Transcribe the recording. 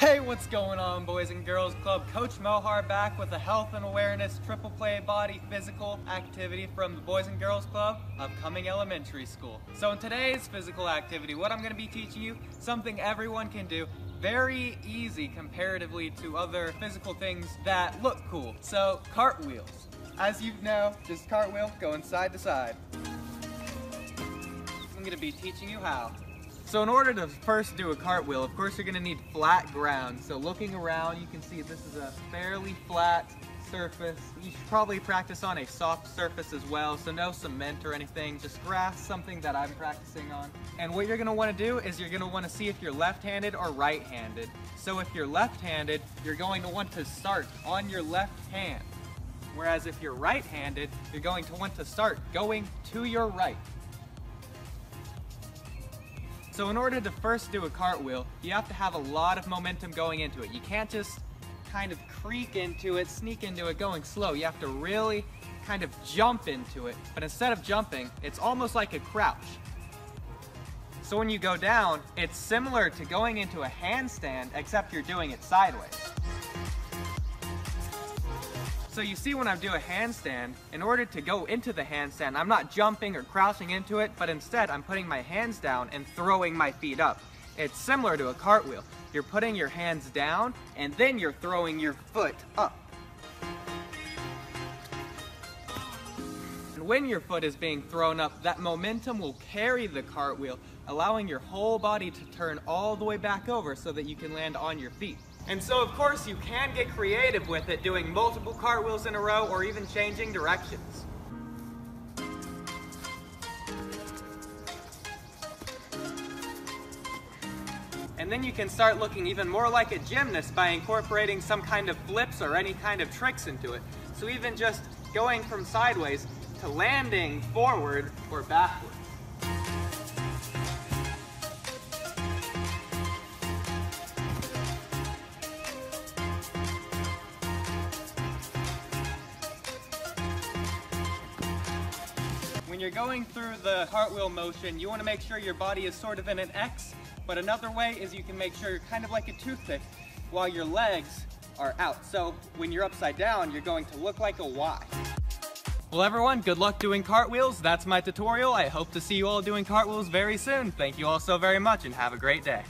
Hey, what's going on, Boys and Girls Club? Coach Mohar back with a health and awareness triple play body physical activity from the Boys and Girls Club of Cumming Elementary School. So in today's physical activity, what I'm going to be teaching you, something everyone can do, very easy comparatively to other physical things that look cool. So cartwheels. As you know, just cartwheel going side to side. I'm going to be teaching you how. So in order to first do a cartwheel, of course you're gonna need flat ground. So looking around, you can see this is a fairly flat surface. You should probably practice on a soft surface as well, so no cement or anything, just grass, something that I'm practicing on. And what you're gonna wanna do is you're gonna wanna see if you're left-handed or right-handed. So if you're left-handed, you're going to want to start on your left hand. Whereas if you're right-handed, you're going to want to start going to your right. So in order to first do a cartwheel, you have to have a lot of momentum going into it. You can't just kind of creak into it, sneak into it going slow. You have to really kind of jump into it. But instead of jumping, it's almost like a crouch. So when you go down, it's similar to going into a handstand, except you're doing it sideways. So you see when I do a handstand, in order to go into the handstand, I'm not jumping or crouching into it, but instead I'm putting my hands down and throwing my feet up. It's similar to a cartwheel. You're putting your hands down and then you're throwing your foot up. And when your foot is being thrown up, that momentum will carry the cartwheel, allowing your whole body to turn all the way back over so that you can land on your feet. And so of course you can get creative with it doing multiple cartwheels in a row or even changing directions. And then you can start looking even more like a gymnast by incorporating some kind of flips or any kind of tricks into it. So even just going from sideways to landing forward or backwards. You're going through the cartwheel motion, you want to make sure your body is sort of in an X, but another way is you can make sure you're kind of like a toothpick while your legs are out. So when you're upside down, you're going to look like a Y. Well everyone, good luck doing cartwheels. That's my tutorial. I hope to see you all doing cartwheels very soon. Thank you all so very much and have a great day.